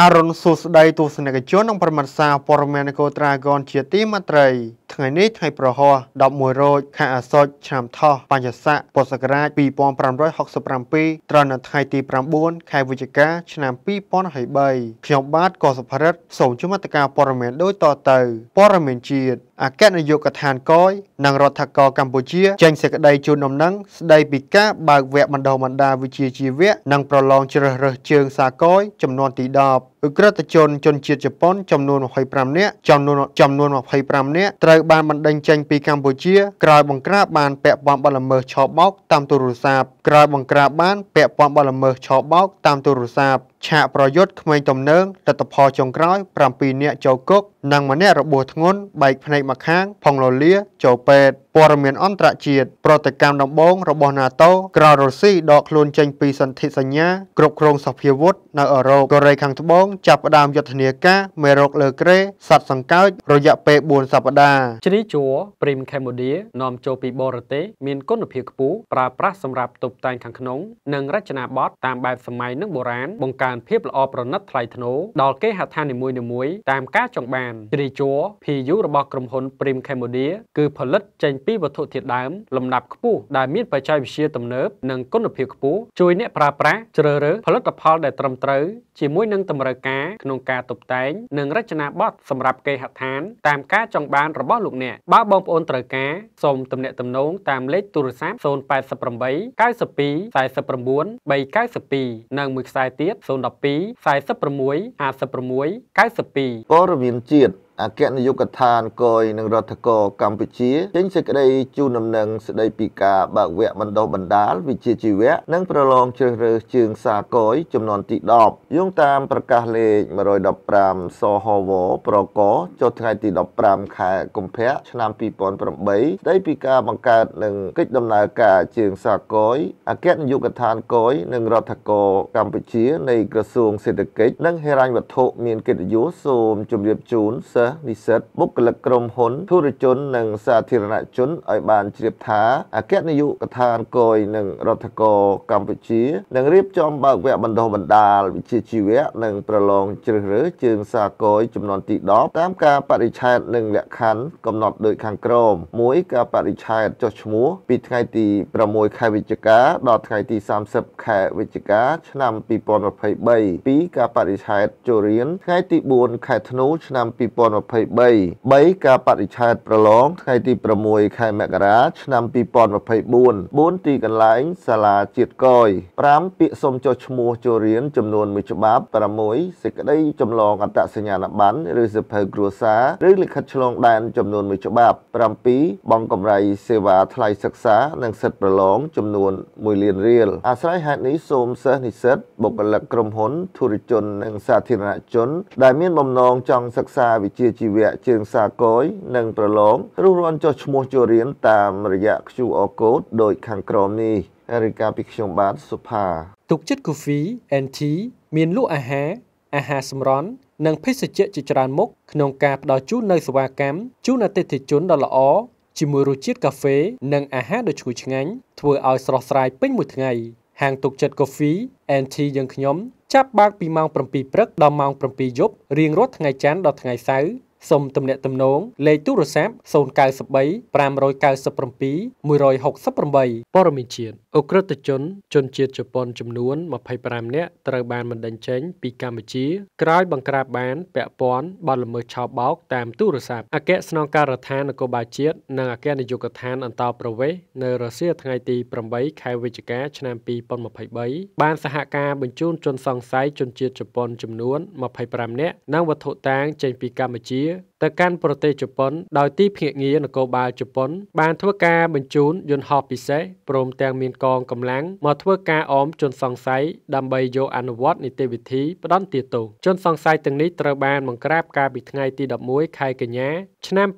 អរុនសួស្តីទស្សនិកជននិងប្រិមត្តសារព័ត៌មាននគរត្រាហ្គនជាទីមេត្រី ថ្ងៃនេះថ្ងៃប្រហោះ11រោចខែអាសត់ឆ្នាំថោះបញ្ញស័កពុទ្ធសករាជ2567ត្រូវនៅថ្ងៃទី9ខែវិច្ឆិកា ឆ្នាំ2023ខ្ញុំបាទកសុភរិទ្ធសូមជម្រាបការព័ត៌មានដូចតទៅព័ត៌មានជាតិអគ្គនាយកដ្ឋានកយនិងរដ្ឋាភិបាលកម្ពុជាចេញសេចក្តីជូនដំណឹងស្តីពីការបើកវគ្គបណ្ដុះបណ្ដាលវិជ្ជាជីវៈនិងប្រឡងជ្រើសរើសជើងសាកយចំនួនទី10 ឧក្រិដ្ឋជនជនជាតិជប៉ុនចំនួន25នាក់ចំនួនចំនួន25នាក់ត្រូវបានបណ្តេញចេញពីកម្ពុជាក្រោយបង្ក្រាបបានពាក់ព័ន្ធបទល្មើសឆបោកតាមទូរស័ព្ទក្រោយបង្ក្រាបបានពាក់ព័ន្ធបទល្មើសឆបោកតាមទូរស័ព្ទ ឆាកប្រយុទ្ធក្មេងទំនើងលទ្ធផលចុងក្រោយ7នាក់ចូលគុកនិងម្នាក់របួសធ្ងន់បែកភ្នែកម្ខាងផងលលាចូលពេទ្យព័ត៌មានអន្តរជាតិប្រតិកម្មដំបូងរបស់ NATO ក្រោយរុស្ស៊ីដកខ្លួនចេញពីសន្ធិសញ្ញាគ្រប់គ្រងសភាវុធនៅអឺរ៉ុបកូរ៉េខាងត្បូងចាប់ផ្ដើមយុទ្ធនាការមេរោគលើក្រេសត្វសង្កោចរយៈពេល4សប្ដាហ៍ជ្រីជួព្រីមខេមូឌានាំចូលពីបរទេសមានគុណភាពខ្ពស់ប្រើប្រាស់សម្រាប់តុបតែងខាងក្នុង និងរចនាបថតាមបែបសម័យនិងបុរាណបង្កើនភាពល្អប្រណិតថ្លៃថ្នូរដល់គេហដ្ឋាននីមួយៗតាមការចង់បានជ្រីជួ PU របស់ក្រុមហ៊ុន Prim Cambodia គឺផលិតចេញពីវត្ថុធាតុដើមលំដាប់ខ្ពស់ដែលមានបច្ចេកវិទ្យាទំនើបនិងគុណភាពខ្ពស់ជួយអ្នកប្រើប្រាស់ជ្រើសរើសផលិតផលដែលត្រឹមត្រូវជាមួយនឹងតម្រូវការក្នុងការតុបតែងនិងរចនាបថសម្រាប់គេហដ្ឋាន តាមការចង់បានរបស់លោកអ្នកបើបងប្អូនត្រូវការសូមទំនាក់ទំនងតាមលេខទូរស័ព្ទ088 92 49 392និងមួយខ្សែទៀត012 46 56 92ព័ត៌មានជាតិ អគ្គនាយកដ្ឋានកយនឹងរដ្ឋកោកម្ពុជាចេញសេចក្តីជូនដំណឹងស្តីពីការបើកវគ្គបណ្ដុះបណ្ដាលវិជ្ជាជីវៈនិងប្រឡងជ្រើសរើសជើងសាកយចំនួនទី10យោងតាមប្រកាសលេខ115សហវប្រកចុះថ្ងៃទី15ខែកុម្ភៈឆ្នាំ2008ស្តីពីការបង្កើតនិងកិច្ចដំណើរការជើងសាកយអគ្គនាយកដ្ឋានកយនិងរដ្ឋកោកម្ពុជានៃក្រសួងសេដ្ឋកិច្ចនិងហិរញ្ញវត្ថុមានកិត្តិយសសូមជម្រាបជូនសិស្សនិស្សិតបុគ្គលិកក្រុមហ៊ុនធុរជននិងសាធារណជនឲ្យបានជ្រាបថាអគ្គនាយកដ្ឋានកយនិងរដ្ឋកោកម្ពុជានឹងរៀបចំបើកវគ្គបណ្ដុះបណ្ដាលវិជ្ជាជីវៈនិងប្រឡងជ្រើសរើសជើងសាកយចំនួនទី10តាមការបរិច្ឆេទនិងលក្ខខណ្ឌកំណត់ដោយខាងក្រោម1ការបរិច្ឆេទចុះឈ្មោះពីថ្ងៃទី6ខែវិច្ឆិកាដល់ថ្ងៃទី30ខែវិច្ឆិកាឆ្នាំ2023 2ការបរិច្ឆេទចូលរៀនថ្ងៃទី4ខែធ្នូឆ្នាំ2023 2023 3ការបរិច្ឆេទប្រឡងថ្ងៃទី6ខែមករា ឆ្នាំ2024 4ទីកន្លែងសាលាជាតិកយ5ពាក្យសុំចុះឈ្មោះចូលរៀនចំនួន1ច្បាប់6សេចក្តីចម្លងអត្តសញ្ញាណប័ណ្ណឬសិភៅគ្រួសារឬលិខិតឆ្លងដែនចំនួន1ច្បាប់7បង់កម្រៃសេវាថ្លៃសិក្សា និងសិទ្ធិប្រឡងចំនួន1លានរៀលអាស្រ័យហេតុនេះសូមសិស្សនិស្សិតបុគ្គលិកក្រុមហ៊ុនធុរជននិងសាធារណជន ដែលមានបំណងចង់សិក្សាវិជ្ជាជីវៈជើងសាគយនិងប្រឡងរុះរាន់ចុះឈ្មោះចូលរៀនតាមរយៈ QR code ដូចខាងក្រោមនេះរាយការណ៍ពីខ្ញុំបាទសុផាទុកចិត្ត Coffee and Tea មានលក់អាហារអាហារសម្រន់និងភេសជ្ជៈជាច្រើនមុខក្នុងការផ្ដល់ជូននូវសេវាកម្មជូនអតិថិជនដ៏ល្អជាមួយរសជាតិកាហ្វេ និងអាហារដ៏ឈ្ងុយឆ្ងាញ់ធ្វើឲ្យស្រស់ស្រាយពេញមួយថ្ងៃ ហាងទុកចិត្ត Coffee and Tea យើងខ្ញុំចាប់បើកពីម៉ោង7ព្រឹកដល់ម៉ោង7យប់រៀងរាល់ថ្ងៃច័ន្ទដល់ថ្ងៃសៅរ៍ សូមទំនាក់ទំនងលេខទូរស័ព្ទ093 597 168ព័ត៌មានជាតិអ ுக ្រិតជន ជនជាតិជប៉ុនចំនួន25នាក់ត្រូវបានបណ្តេញចេញពីកម្ពុជាក្រោយបង្ក្រាបបានពាក់ព័ន្ធបទល្មើសឆោបបោកតាមទូរស័ព្ទអគ្គស្នងការដ្ឋាននគរបាលជាតិនិងអគ្គនាយកដ្ឋានអន្តរប្រវេសន៍នៅរុស្ស៊ីថ្ងៃទី8ខែវិច្ឆិកាឆ្នាំ2023បានសហការបញ្ជូនជនសង្ស័យជនជាតិជប៉ុនចំនួន25នាក់និងវត្ថុតាងចេញពីកម្ពុជា here. ទៅកាន់ប្រទេសជប៉ុនដោយទីភ្នាក់ងារនគរបាលជប៉ុន បានធ្វើការបញ្ជូនយន្តហោះពិសេសព្រមទាំងមានកងកម្លាំងមកធ្វើការអមជនសង្ស័យដើម្បីយកអនុវត្តនីតិវិធីផ្ដន្ទាទោសជនសង្ស័យទាំងនេះត្រូវបានបង្ក្រាបកាលពីថ្ងៃទី11ខែកញ្ញាឆ្នាំ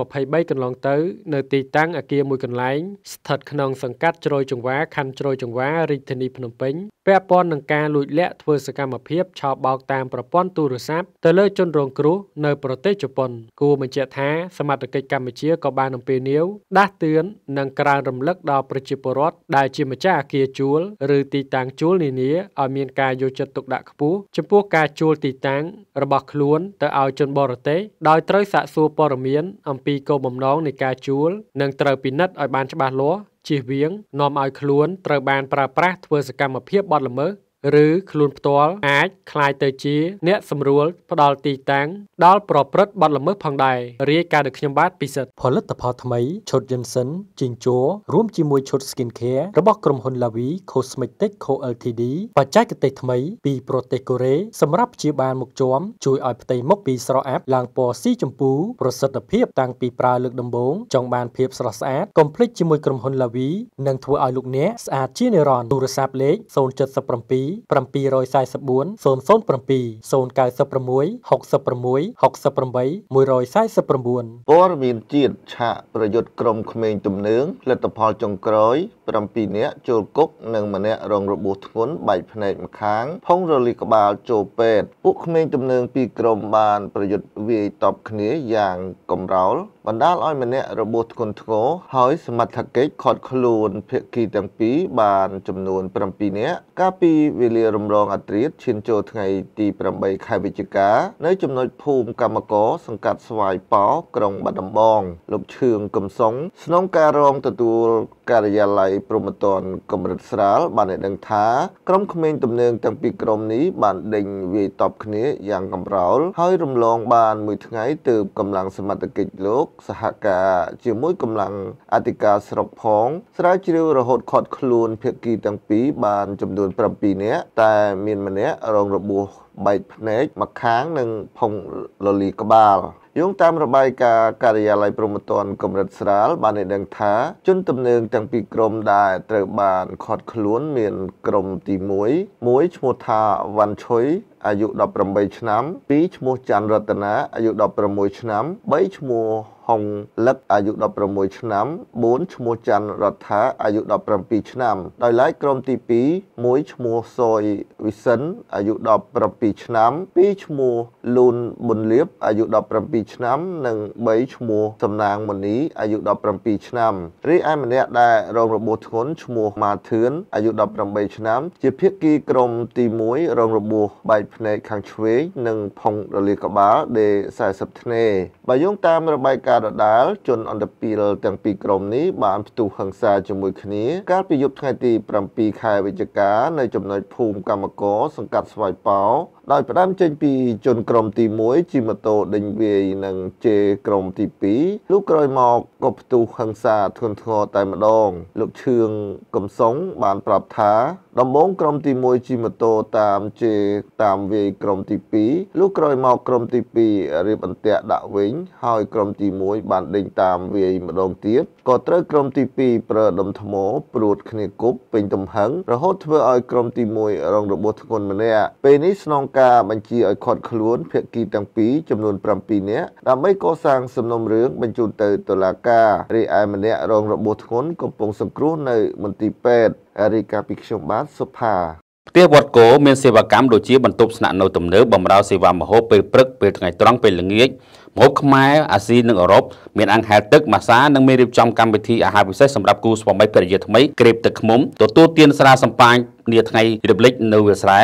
2023កន្លងទៅ នៅទីតាំងអគារមួយកន្លែងស្ថិតក្នុងសង្កាត់ជ្រោយចង្វាខណ្ឌជ្រោយចង្វារាជធានីភ្នំពេញពាក់ព័ន្ធនឹងការលួចលាក់ធ្វើសកម្មភាពឆោបបោកតាមប្រព័ន្ធទូរស័ព្ទទៅលើជនរងគ្រោះនៅប្រទេសជប៉ុនគួរបញ្ជាក់ថាសមត្ថកិច្ចកម្ពុជាក៏បានអំពាវនាវដាស់តឿននិងក្រើនរំលឹកដល់ប្រជាពលរដ្ឋដែលជាម្ចាស់អគារជួលឬទីតាំងជួលនានាឲ្យមានការយកចិត្តទុកដាក់ខ្ពស់ចំពោះការជួលទីតាំងរបស់ខ្លួនទៅឲ្យជនបរទេសដោយត្រូវសាកសួរព័ត៌មានអំពីគោលបំណងនៃការជួល និងត្រូវពិនិត្យឲ្យបានច្បាស់លាស់ជៀសវាងនាំឲ្យខ្លួនត្រូវបានប្រើប្រាស់ធ្វើសកម្មភាពបទល្មើស ឬខ្លួនផ្ទាល់អាចคล้ายទៅជា អ្នកសម្រួលផ្ដល់ទីតាំងដល់ប្រព្រឹត្តបទល្មើសផងដែររាយការណ៍ដោយខ្ញុំបាទពិសិដ្ឋផលិតផលថ្មីឈុត Johnson ជីងជ័ររួមជាមួយឈុត Skin Care របស់ក្រុមហ៊ុន Lavi Cosmetic Co Ltd បច្ចេកទេសថ្មីពីប្រទេសកូរ៉េសម្រាប់ព្យាបាលមុខជាំជួយឲ្យផ្ទៃមុខពីស្រអាប់ឡើងពណ៌ស៊ីជម្ពូប្រសិទ្ធភាពតាំងពីប្រើលើកដំបូងចង់បានភាពស្រស់ស្អាតកុំភ្លេចជាមួយក្រុមហ៊ុន Lavi នឹងធ្វើឲ្យលោកអ្នកស្អាតជានិរន្តរ៍ទូរស័ព្ទលេខ077 744 007 096 66 68 149ព័ត៌មានជាតិឆាកប្រយុទ្ធក្រុមក្មេងទំនើងផលិតផលចុងក្រោយ7នាក់ចូលគុកនិងម្នាក់រងរបួសធ្ងន់បែកភ្នែកម្ខាងផុងរលីក្បាលចូលពេទ្យពួកក្មេងទំនើងពីរក្រុមបានប្រយុទ្ធវាយតប់គ្នាយ៉ាងកំរោល បណ្ដាលឲ្យម្នាក់របួសធ្ងន់ធ្ងរហើយសមត្ថកិច្ចខាត់ខ្លួនភាគីទាំងពីរបានចំនួន7នាក់កាលពីវេលារំលងអត្រាឈានចូលថ្ងៃទី8ខែវិច្ឆិកានៅចំណុចភូមិកម្មករសង្កាត់ស្វាយប៉ោក្រុងបាត់ដំបងលោកឈឿងកំសុងស្នងការរងទទួលការិយាល័យព្រមត្តនកម្រិតស្រាលបានឲ្យដឹងថាក្រុមក្មេងទំនើងទាំងពីរក្រុមនេះបានដេញវាយតប់គ្នាយ៉ាងកំរោលហើយរំលងបានមួយថ្ងៃទើបកម្លាំងសមត្ថកិច្ចលោកសហការជាមួយកម្លាំងអធិការស្រុកផងស្រាវជ្រាវរហូតខាត់ខ្លួនភាគីទាំងពីរបានចំនួន7នាក់តែមានម្នាក់រងរបួសបែកភ្នែកម្ខាងនិងផុងលលីក្បាលយោងតាមរបាយការណ៍ការិយាល័យព្រំប្រទានកម្រិតស្រាលបានឲ្យដឹងថាជនទំនើងទាំងពីរក្រុមដែលត្រូវបានឃាត់ខ្លួនមានក្រុមទី1មួយឈ្មោះថាវ៉ាន់ឈុយអាយុ18ឆ្នាំ2ឈ្មោះច័ន្ទរតនាអាយុ16ឆ្នាំ3ឈ្មោះហុងលឹកអាយុ16ឆ្នាំ4ឈ្មោះច័ន្ទរដ្ឋាអាយុ17ឆ្នាំ ដោយឡែកក្រុមទី2មួយឈ្មោះសយវិសិនអាយុ17ឆ្នាំ2ឈ្មោះលូនប៊ុនលៀបអាយុ17ឆ្នាំ និង3ឈ្មោះសំណាងមនីអាយុ17ឆ្នាំរីឯម្នាក់ដែលរងរបួសធ្ងន់ឈ្មោះម៉ាធឿនអាយុ18ឆ្នាំ ជាភាគីក្រុមទី1រងរបួសបែកភ្នែកខាងឆ្វេងនិងផុងរលាកក្បាលដេ40 ធ្នេបើយោងតាមរបាយការណ៍ដដាលជនអន្តពាលទាំងពីរក្រុមនេះបានផ្ទុះហិង្សាជាមួយគ្នា កាលពីយប់ថ្ងៃទី7ខែវិច្ឆិកានៅចំណុចភូមិកម្មករសង្កាត់ស្វាយប៉ោ ដោយផ្ដើមចេញពីជនក្រុមទី1ជិះម៉ូតូដេញវាយនិងជេរក្រុមទី2លោកក្រោយមកក៏ផ្ទុះហិង្សាធ្ងន់ធ្ងរតែម្ដង លោកឈឿងកំសុងបានប្រាប់ថាដំបូងក្រុមទី1ជិះម៉ូតូតាមជេរតាមវាយក្រុមទី2លោកក្រោយមកក្រុមទី2រៀបអន្ទាក់ដាក់វិញ ហើយក្រុមទី1បានដេញតាមវាយម្ដងទៀតក៏ត្រូវក្រុមទី2ប្រើដុំថ្មព្រួតគ្នាគប់ពេញទំហឹងរហូតធ្វើឲ្យក្រុមទី1រងរបួសធ្ងន់ម្នាក់ពេលនេះស្នងការបញ្ជាឲ្យឃាត់ខ្លួនភាគីទាំងពីរចំនួន7នាក់ដើម្បីកសាងសំណុំរឿងបញ្ជូនទៅតុលាការរីឯម្នាក់រងរបួសធ្ងន់កំពុងសង្គ្រោះនៅមន្ទីរពេទ្យរាយការណ៍ពីខ្ញុំបាទសុផាផ្ទះវត្តគោមានសេវាកម្មដូចជាបន្ទប់ស្នាក់នៅទំនើបបម្រើសេវាម្ហូបពេលព្រឹកពេលថ្ងៃត្រង់ពេលល្ងាចម្ហូបខ្មែរអាស៊ីនិងអឺរ៉ុបមានអាំងហែលទឹកម៉ាសានិងមានរៀបចំកម្មវិធីអាហារពិសេសសម្រាប់គូស្វាមីភរិយាថ្មីក្រេបទឹកឃ្មុំទទួលទានស្រាសម្បាញនាថ្ងៃរំលឹកនៅវាលស្រែ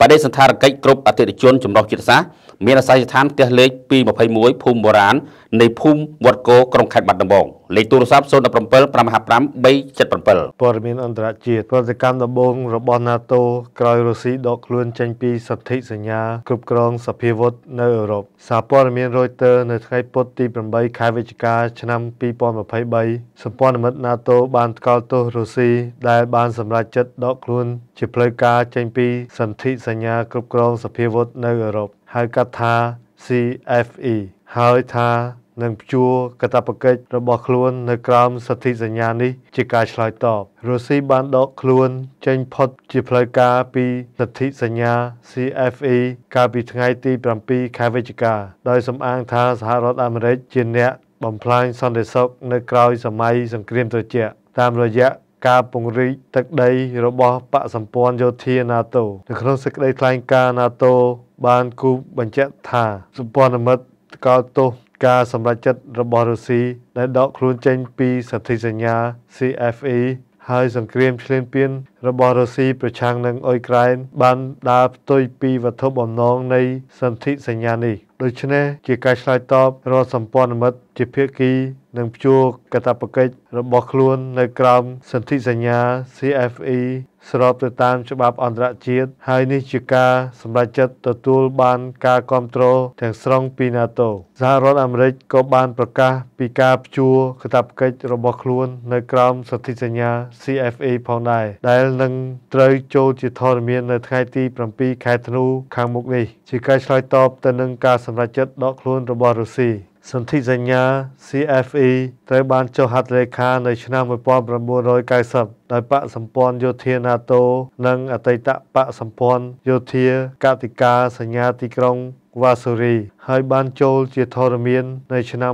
បដិសន្ធារកិច្ចគ្រប់អតិថិជនចម្រុះជាតិសាសន៍មានអាសយដ្ឋានផ្ទះលេខ221ភូមិបុរាណនៃភូមិវត្តគោក្រុងខេត្តបាត់ដំបង លេខទូរស័ព្ទ017 555 377ព័ត៌មានអន្តរជាតិប្រតិកម្មដំបូងរបស់ NATO ក្រោយរុស្ស៊ីដកខ្លួនចេញពីសន្ធិសញ្ញាគ្រប់គ្រងសភាវុធនៅអឺរ៉ុបសារព័ត៌មាន Reuters នៅថ្ងៃពុធទី8ខែវិច្ឆិកាឆ្នាំ2023សម្ព័ន្ធមិត្ត NATO បានថ្កោលទោសរុស្ស៊ីដែលបានសម្រេចចិត្តដកខ្លួនជាផ្លូវការចេញពីសន្ធិសញ្ញាគ្រប់គ្រងសភាវុធនៅអឺរ៉ុបហៅកាត់ថា CFE ហើយថា នឹងព្យួរកតបកិច្ចរបស់ខ្លួននៅក្រោមសន្ធិសញ្ញានេះជាការឆ្លើយតបរុស្ស៊ីបានដកខ្លួនចេញផុតជាផ្លូវការពីសន្ធិសញ្ញា CFE កាលពីថ្ងៃទី7ខែវិច្ឆិកា ដោយសំអាងថាសហរដ្ឋអាមេរិកជាអ្នកបំផ្លាញសន្តិសុខនៅក្រោយសម័យសង្គ្រាមត្រជាក់តាមរយៈការពង្រីកទឹកដីរបស់បកសម្ព័ន្ធយោធា NATO នៅក្នុងសេចក្តីថ្លែងការណ៍ NATO បានគូបញ្ជាក់ថាសម្ព័ន្ធមិត្តកោតទោស ការសម្រេចចិត្តរបស់រុស្ស៊ីដែលដកខ្លួនចេញពីសន្ធិសញ្ញា CFE ហើយសង្គ្រាមឈ្លានពានរបស់រុស្ស៊ីប្រឆាំងនឹងអ៊ុយក្រែនបានដើរផ្ទុយពីវត្ថុបំណងនៃសន្ធិសញ្ញានេះដូច្នេះជាការឆ្លើយតបរដ្ឋសម្ព័ន្ធមិត្តជាភាគីនិងព្យួរកាតព្វកិច្ចរបស់ខ្លួននៅក្រោមសន្ធិសញ្ញា CFE ស្របទៅតាមច្បាប់អន្តរជាតិហើយនេះជាការសម្រេចចិត្តទទួលបានការគ្រប់គ្រងទាំងស្រុងពី NATO សហរដ្ឋអាមេរិកក៏បានប្រកាសពីការព្យួរកាតព្វកិច្ចរបស់ខ្លួននៅក្រោមសន្ធិសញ្ញា CFA ផងដែរដែលនឹងត្រូវចូលជាធរមាននៅថ្ងៃទី7ខែធ្នូខាងមុខនេះជាការឆ្លើយតបទៅនឹងការសម្រេចចិត្តដកខ្លួនរបស់រុស្ស៊ី សន្ធិសញ្ញា CFE ត្រូវបានចុះហត្ថលេខានៅឆ្នាំ1990ដោយបកសម្ព័ន្ធយោធា NATO និងអតីតបកសម្ព័ន្ធយោធាកតិកាសញ្ញាទីក្រុងវ៉ាសូរីហើយបានចូលជាធរមាននៅឆ្នាំ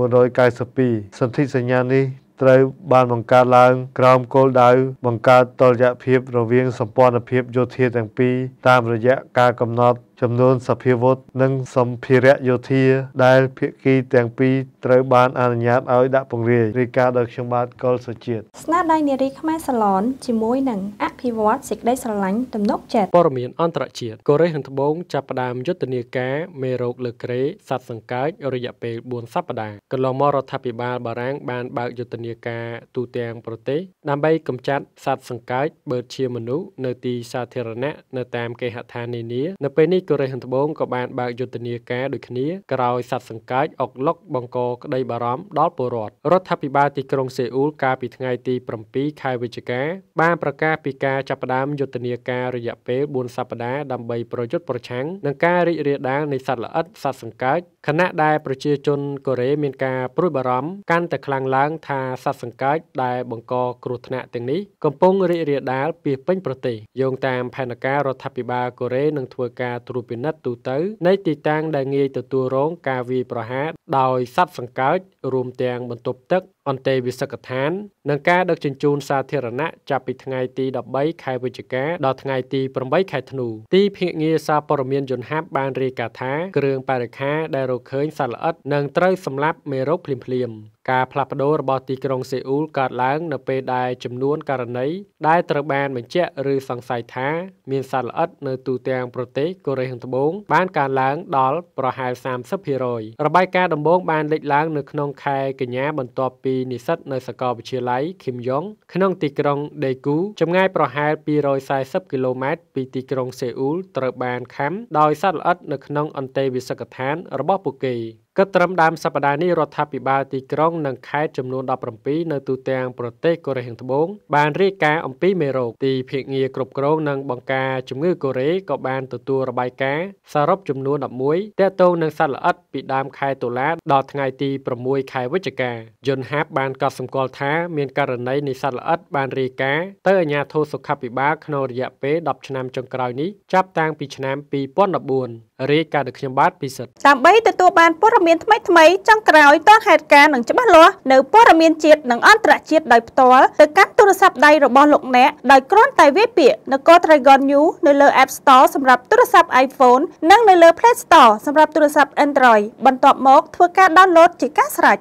1992សន្ធិសញ្ញានេះត្រូវបានបង្កើតឡើងក្រោមគោលដៅបង្កើតតុល្យភាពរវាងសម្ព័ន្ធភាពយោធាទាំងពីរតាមរយៈការកំណត់ ចំនួនសភាវុធនិងសម្ភារៈយោធាដែលភាគីទាំងពីរត្រូវបានអនុញ្ញាតឲ្យដាក់ពង្រាយរាយការណ៍ដោយខ្ញុំបាទកុលសុជាតិស្នាដៃនារីខ្មែរសាឡនជាមួយនឹងអភិវឌ្ឍសេចក្តីស្រឡាញ់ទំនុកចិត្តព័ត៌មានអន្តរជាតិកូរ៉េខាងត្បូងចាប់ផ្ដើមយុទ្ធនាការមេរោគលើក្រេសត្វសង្កោចរយៈពេល4សប្តាហ៍កន្លងមករដ្ឋាភិបាលបារាំងបានបើកយុទ្ធនាការទូទាំងប្រទេសដើម្បីកម្ចាត់សត្វសង្កោចបឺតជាមនុស្សនៅទីសាធារណៈនៅតាមគេហដ្ឋាននានានៅពេលនេះកូរ៉េខាងត្បូងក៏បានបើកយុទ្ធនាការដូចគ្នាក្រោយសត្វសង្កោចអុកឡុកបង្កក្តីបារម្ភដល់ពលរដ្ឋរដ្ឋាភិបាលទីក្រុងសេអ៊ូលកាលពីថ្ងៃទី7ខែវិច្ឆិកាបានប្រកាសពីការចាប់ផ្ដើមយុទ្ធនាការរយៈពេល4សប្តាហ៍ដើម្បីប្រយុទ្ធប្រឆាំងនឹងការរីករាលដាលនៃសត្វល្អិតសត្វសង្កោចខណៈដែលប្រជាជនកូរ៉េមានការព្រួយបារម្ភកាន់តែខ្លាំងឡើងថាសត្វសង្កោចដែលបង្កគ្រោះថ្នាក់ទាំងនេះកំពុងរីករាលដាលពីពេញប្រទេសយោងតាមផែនការរដ្ឋាភិបាលកូរ៉េនឹងធ្វើការត្រួតពិនិត្យទូទៅនៃទីតាំងដែលងាយទទួលរងការវាយប្រហារដោយសត្វសង្កោច រួមទាំងបន្ទប់ទឹក អន្តេវិសិកដ្ឋាន និងការដឹកជញ្ជូនសាធារណៈចាប់ពីថ្ងៃទី13ខែវិច្ឆិកាដល់ថ្ងៃទី8ខែធ្នូទីភ្នាក់ងារសារព័ត៌មានយន្តហ័ពបានរាយការណ៍ថាគ្រឿងបរិក្ខារដែលរកឃើញសត្វល្អិតនឹងត្រូវសម្លាប់មេរោគភ្លាមៗការផ្លាស់ប្ដូររបស់ទីក្រុងសេអ៊ូលកើតឡើងនៅពេលដែលចំនួនករណីដែលត្រូវបានបញ្ជាក់ឬសង្ស័យថាមានសត្វល្អិតនៅទូទាំងប្រទេសកូរ៉េខាងត្បូងបានកើនឡើងដល់ប្រហែល30%របាយការណ៍ដំបូងបានលេចឡើងនៅក្នុងខែកញ្ញាបន្ទាប់ពីនិស្សិតនៅសាកលវិទ្យាល័យ Kim Yong ក្នុងទីក្រុង Daegu ចម្ងាយប្រហែល240គីឡូម៉ែត្រពីទីក្រុងសេអ៊ូលត្រូវបានខំដោយសត្វល្អិតនៅក្នុងអន្តេវាសិកដ្ឋានរបស់ពួកគេ គិតត្រឹមដើមសប្តាហ៍នេះរដ្ឋាភិបាលទីក្រុងនិងខេត្តចំនួន17នៅទូទាំងប្រទេសកូរ៉េខាងត្បូងបានរាយការណ៍អំពីមេរោគទីភ្នាក់ងារគ្រប់គ្រងនិងបង្ការជំងឺកូរ៉េក៏បានទទួលរបាយការណ៍សរុបចំនួន11ទាក់ទងនឹងសត្វល្អិតពីដើមខែតុលាដល់ថ្ងៃទី6ខែវិច្ឆិកាយន្តហ័ពបានកត់សម្គាល់ថាមានករណីនៃសត្វល្អិតបានរាយការណ៍ទៅអាជ្ញាធរសុខាភិបាលក្នុងរយៈពេល10ឆ្នាំចុងក្រោយនេះចាប់តាំងពីឆ្នាំ2014រាយការណ៍ដោយខ្ញុំបាទពិសិដ្ឋដើម្បីទទួលបានព័ត៌មានថ្មីថ្មីចុងក្រោយតហេតុការណ៍និងច្បាស់លាស់នៅព័ត៌មានជាតិនិងអន្តរជាតិដោយផ្ទាល់ទៅកាន់ទូរស័ព្ទដៃរបស់លោកអ្នកដោយគ្រាន់តែវាយពាក្យនគរ Dragon New នៅលើ App Store សម្រាប់ទូរស័ព្ទ iPhone និងនៅលើ Play Store សម្រាប់ទូរស័ព្ទ Android បន្ទាប់មកធ្វើការ download ជាការស្រេច